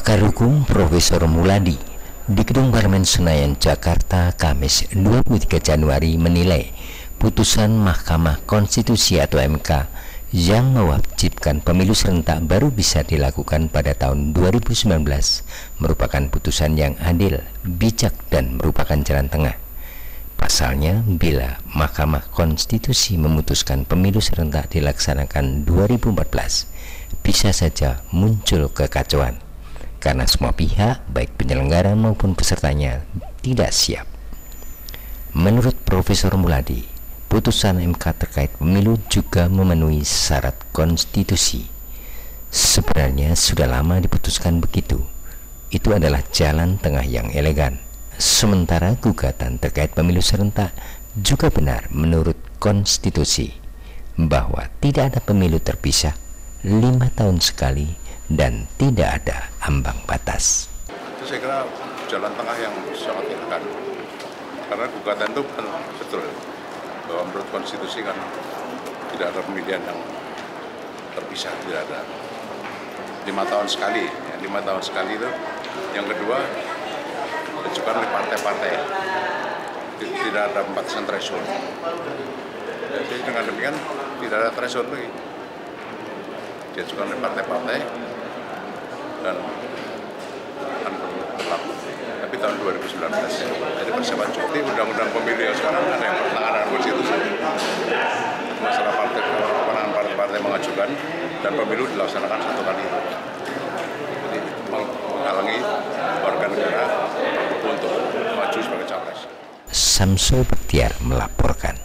Pakar Hukum Profesor Muladi di Gedung Parlemen Senayan, Jakarta, Kamis 23 Januari menilai putusan Mahkamah Konstitusi atau MK yang mewajibkan pemilu serentak baru bisa dilakukan pada tahun 2019 merupakan putusan yang adil, bijak, dan merupakan jalan tengah. Pasalnya, bila Mahkamah Konstitusi memutuskan pemilu serentak dilaksanakan 2014, bisa saja muncul kekacauan karena semua pihak, baik penyelenggara maupun pesertanya, tidak siap. Menurut Profesor Muladi, putusan MK terkait pemilu juga memenuhi syarat konstitusi. Sebenarnya sudah lama diputuskan begitu. Itu adalah jalan tengah yang elegan. Sementara gugatan terkait pemilu serentak juga benar menurut konstitusi bahwa tidak ada pemilu terpisah lima tahun sekali dan tidak ada ambang batas. Itu saya kira jalan tengah yang sangat elegan. Karena gugatan itu kan betul bahwa menurut konstitusi kan tidak ada pemilihan yang terpisah, tidak ada lima tahun sekali, ya, lima tahun sekali itu. Yang kedua, diajukan oleh partai-partai, tidak ada empat threshold. Jadi dengan demikian tidak ada threshold lagi. Diajukan oleh partai-partai, dan akan berlaku. Tapi tahun 2019 ya. Jadi persiapan cuti undang-undang pemilu yang sekarang ada yang pertengahan konstitusi. Masalah partai kewenangan partai-partai mengajukan dan pemilu dilaksanakan satu kali. Jadi menghalangi warga negara untuk maju sebagai capres. Samsul Bektiar melaporkan.